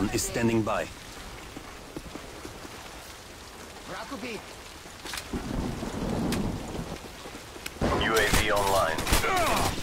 UAV recon is standing by. UAV online.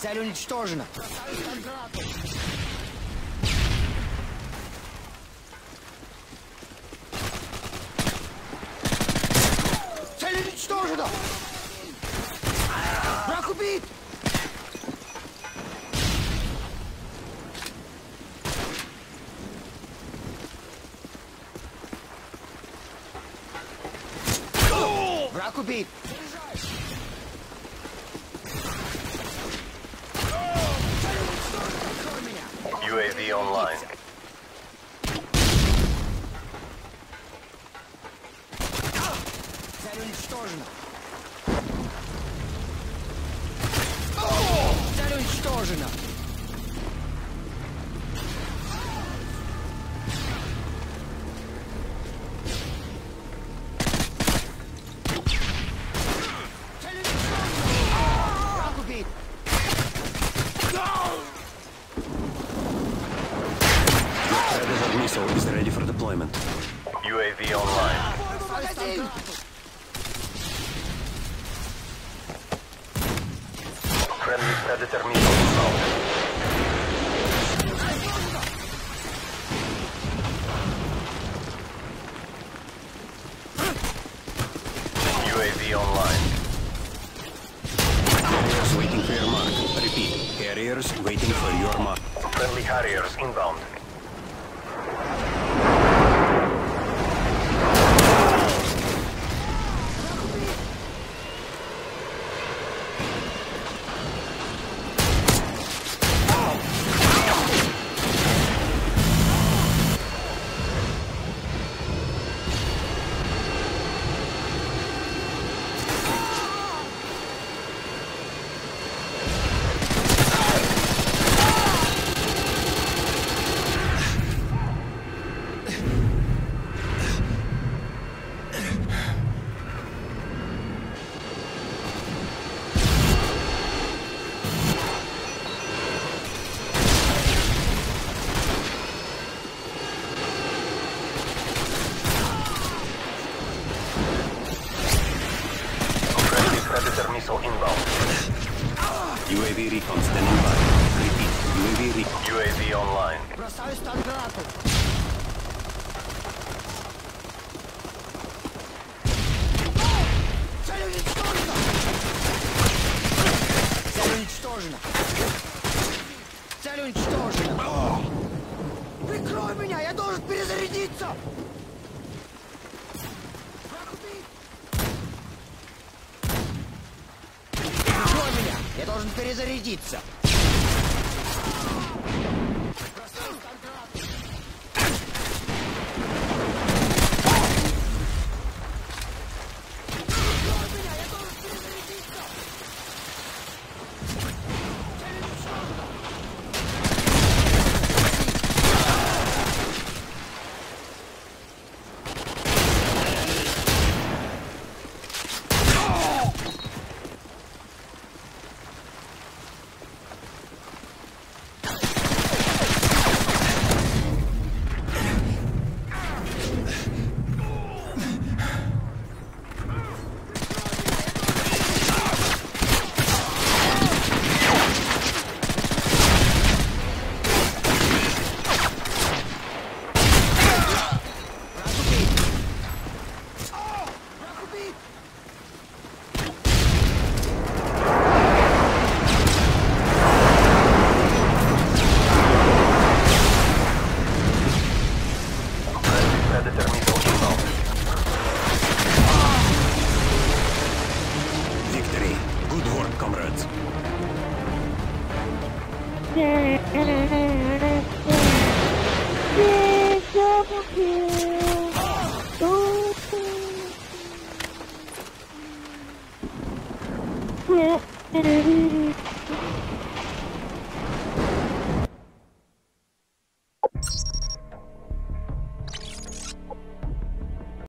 Цель уничтожена! Цель уничтожена! Враг убит! Враг убит! UAV online. Цель уничтожена! Цель уничтожена! deployment. UAV online. Friendly está determinado. online. Harriers waiting for your mark. Harriers waiting for your mark. Friendly Harriers inbound. UAV recon standing by. Repeat. UAV recon. UAV online. Бросаю стан гранату! Цель уничтожена! Цель уничтожена! Цель уничтожена! Прикрой меня! Я должен перезарядиться! Враг убит! Прикрой меня! Я должен перезарядиться! Yeah.